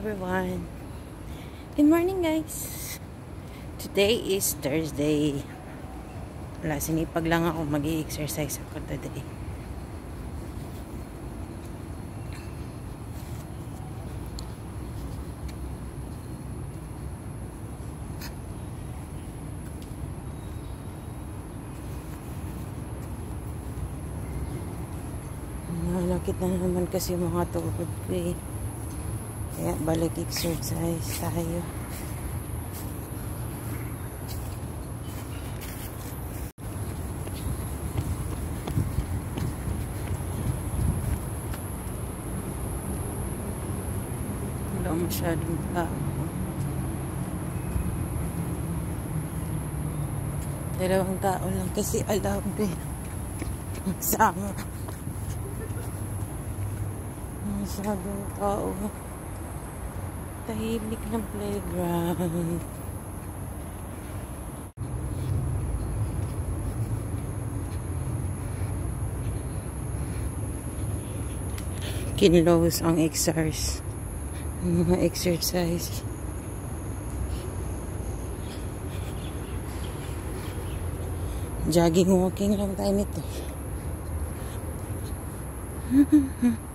everyone. Good morning guys. Today is Thursday. Wala, sinipag lang ako mag-exercise ako today. Nalakit na naman kasi mga tuhod ko eh. Kaya balik exercise tayo. Wala masyadong tao. Dalawang tao lang kasi alam eh. Sama. Masyadong tao. Tahimik ng playground. Kinlows ang exercise. Mga exercise. Jogging walking lang tayo nito.